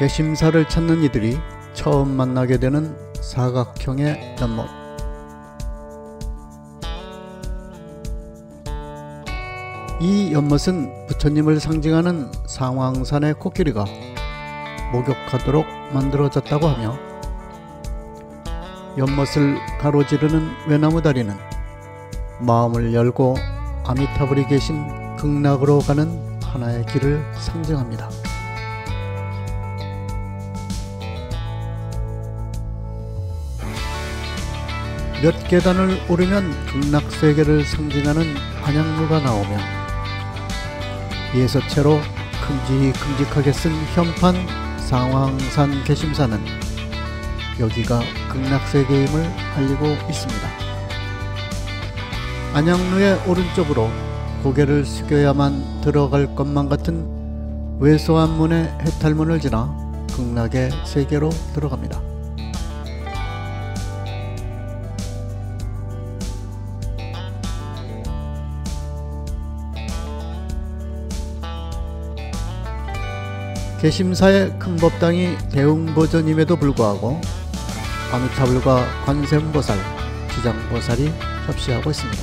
개심사를 찾는 이들이 처음 만나게 되는 사각형의 연못. 이 연못은 부처님을 상징하는 상황산의 코끼리가 목욕하도록 만들어졌다고 하며 연못을 가로지르는 외나무 다리는 마음을 열고 아미타불이 계신 극락으로 가는 하나의 길을 상징합니다. 몇 계단을 오르면 극락세계를 상징하는 한양루가 나오며 예서체로 큼직큼직하게 쓴 현판 상황산 개심사는 여기가 극락세계임을 알리고 있습니다. 안양루의 오른쪽으로 고개를 숙여야만 들어갈 것만 같은 왜소한 문의 해탈문을 지나 극락의 세계로 들어갑니다. 개심사의 큰 법당이 대웅보전임에도 불구하고 아미타불과 관세음보살, 지장보살이 협시하고 있습니다.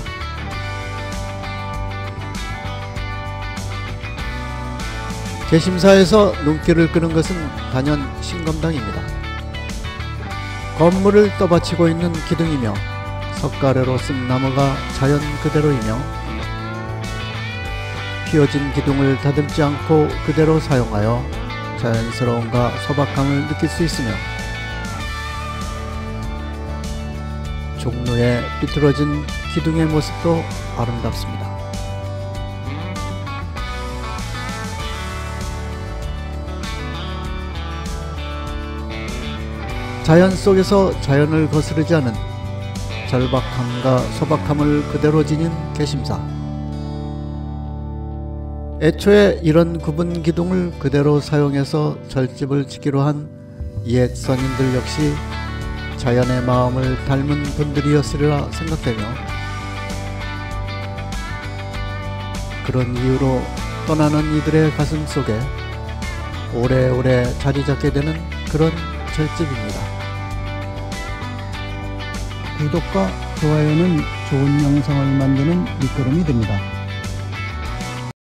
개심사에서 눈길을 끄는 것은 단연 신검당입니다. 건물을 떠받치고 있는 기둥이며 석가래로 쓴 나무가 자연 그대로이며 휘어진 기둥을 다듬지 않고 그대로 사용하여 자연스러움과 소박함을 느낄 수 있으며 종로의 비틀어진 기둥의 모습도 아름답습니다. 자연 속에서 자연을 거스르지 않은 절박함과 소박함을 그대로 지닌 개심사. 애초에 이런 구분 기둥을 그대로 사용해서 절집을 짓기로 한 옛 선인들 역시 자연의 마음을 닮은 분들이었으리라 생각되며 그런 이유로 떠나는 이들의 가슴 속에 오래오래 자리 잡게 되는 그런 절집입니다. 구독과 좋아요는 좋은 영상을 만드는 밑거름이 됩니다.